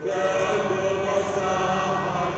Quando possa,